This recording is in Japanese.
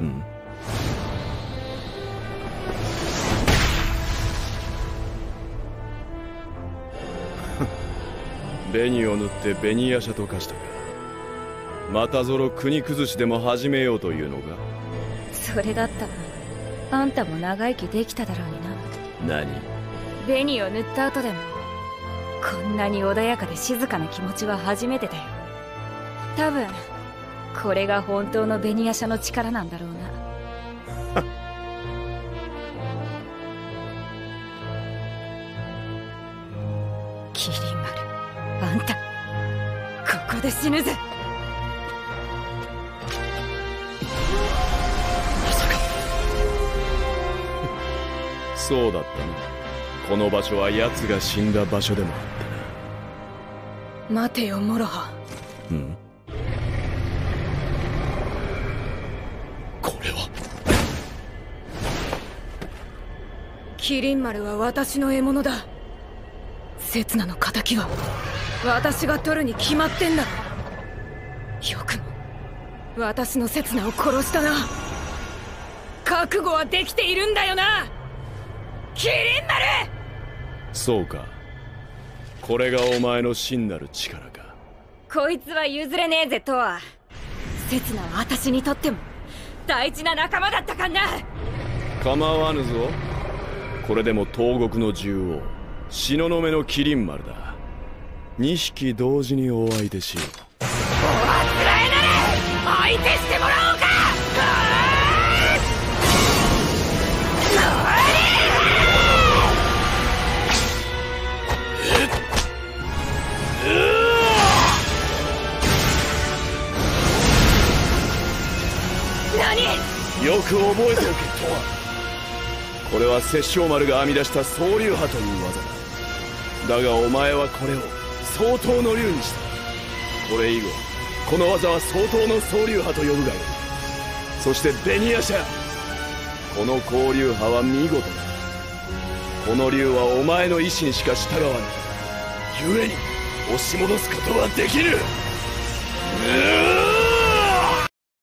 うん。紅を塗って紅夜叉と化したかまたぞろ国崩しでも始めようというのか？それだったらあんたも長生きできただろうにな。何？紅を塗った後でもこんなに穏やかで静かな気持ちは初めてだよ。多分これが本当の紅夜叉の力なんだろうな。キリン丸あんたここで死ぬぜ。そうだったな。この場所は奴が死んだ場所でもあっ待てよモロハたなうんこれは。麒麟丸は私の獲物だ。刹那の仇は私が取るに決まってんだ。よくも私の刹那を殺したな。覚悟はできているんだよな。麒麟丸！そうか。これがお前の真なる力か。こいつは譲れねえぜとは。刹那は私にとっても大事な仲間だったかんな。構わぬぞ。これでも東国の獣王東雲の麒麟丸だ。2匹同時にお相手しよう。おあつらえなれ。相手してよく覚えておけとは。これは殺生丸が編み出した総流派という技だ。だがお前はこれを相当の竜にした。これ以後この技は相当の総流派と呼ぶがよい。そしてベニヤシャ。この交流派は見事だ。この竜はお前の意志にしか従わぬ故に押し戻すことはできぬ。うー